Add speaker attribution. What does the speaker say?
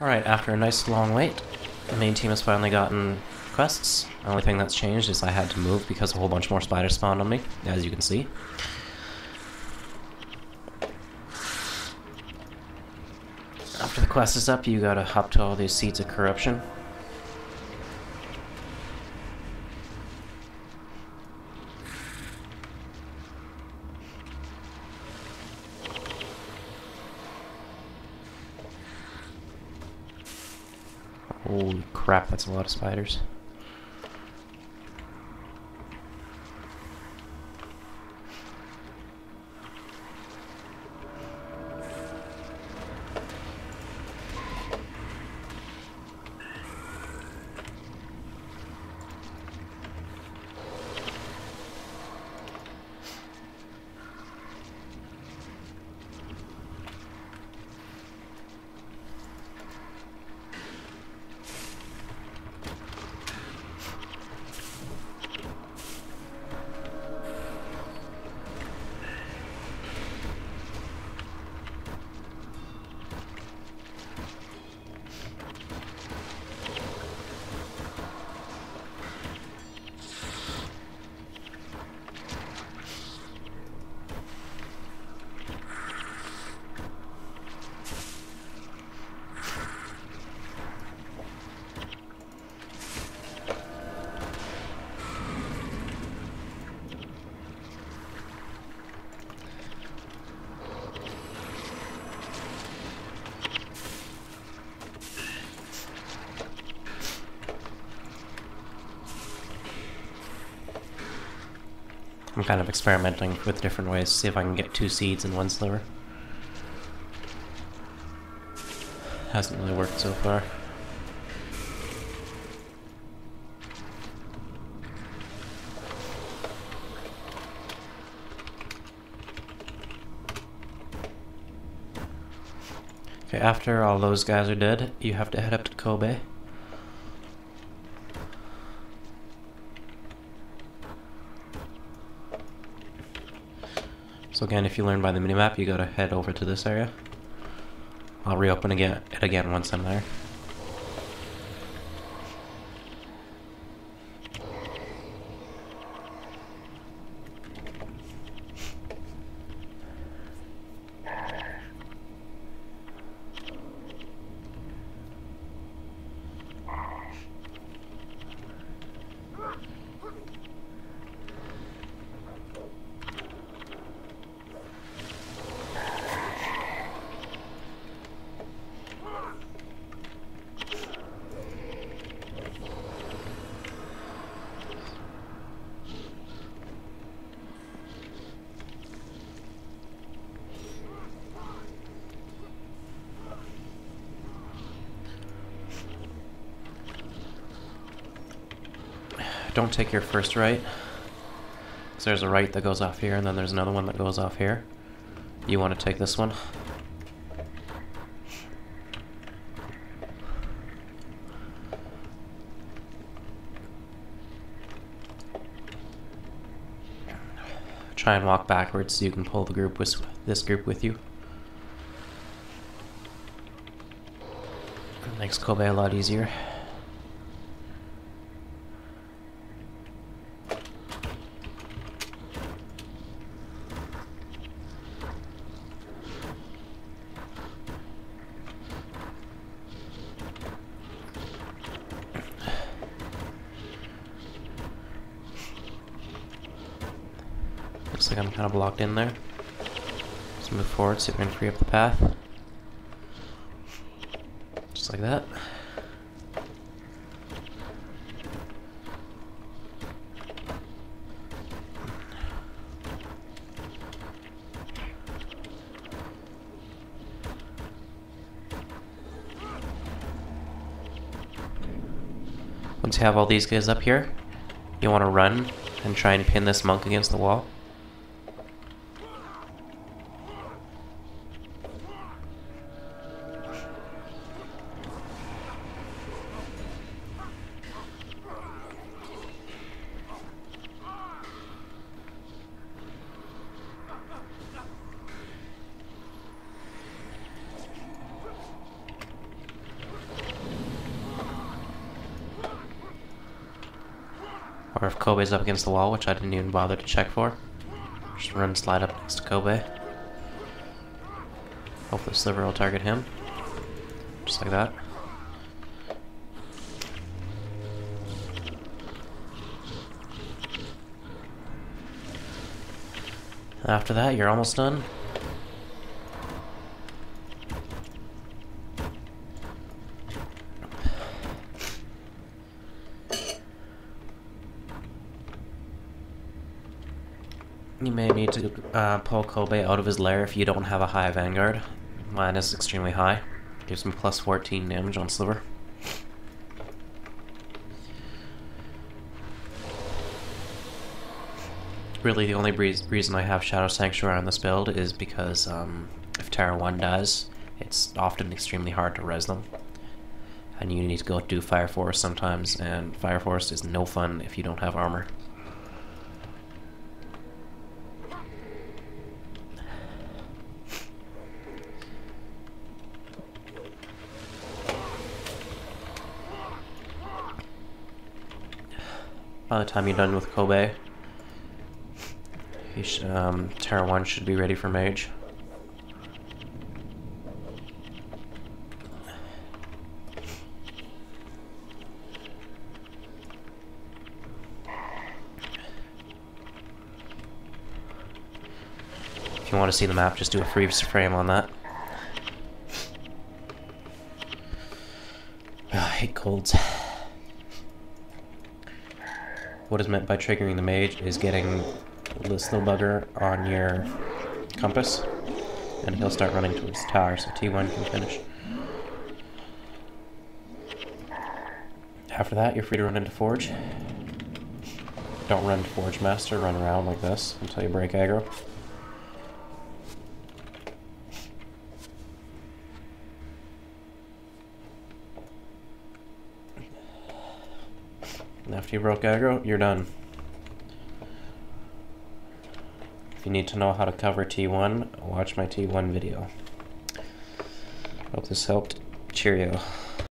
Speaker 1: Alright, after a nice long wait, the main team has finally gotten quests. The only thing that's changed is I had to move because a whole bunch more spiders spawned on me, as you can see. After the quest is up, you gotta hop to all these seeds of corruption. Holy crap, that's a lot of spiders. I'm kind of experimenting with different ways to see if I can get two seeds in one sliver. Hasn't really worked so far. Okay, after all those guys are dead, you have to head up to Khobay. So again, if you learn by the minimap, you gotta head over to this area. I'll reopen again it again once I'm there. Don't take your first right. Because there's a right that goes off here, and then there's another one that goes off here. You want to take this one. Try and walk backwards so you can pull the group with this group with you. It makes Khobay a lot easier. Looks like I'm kind of blocked in there. Let's move forward, see if we can free up the path. Just like that. Once you have all these guys up here, you want to run and try and pin this monk against the wall. Or if Khobay's up against the wall, which I didn't even bother to check for. Just run slide up next to Khobay. Hopefully Sliver will target him. Just like that. After that, you're almost done. You may need to uh, pull Khobay out of his lair if you don't have a high Vanguard. Mine is extremely high. Gives me plus 14 damage on Sliver. Really, the only reason I have Shadow Sanctuary on this build is because um, if Terra 1 dies, it's often extremely hard to res them. And you need to go do Fire Forest sometimes, and Fire Forest is no fun if you don't have armor. By the time you're done with Khobay, um, Terra 1 should be ready for Mage. If you want to see the map, just do a freeze frame on that. I hate colds. What is meant by triggering the mage is getting this little bugger on your compass, and he'll start running towards the tower, so T1 can finish. After that, you're free to run into Forge. Don't run to Forge Master, run around like this until you break aggro. After you broke aggro, you're done. If you need to know how to cover T1, watch my T1 video. Hope this helped. Cheerio.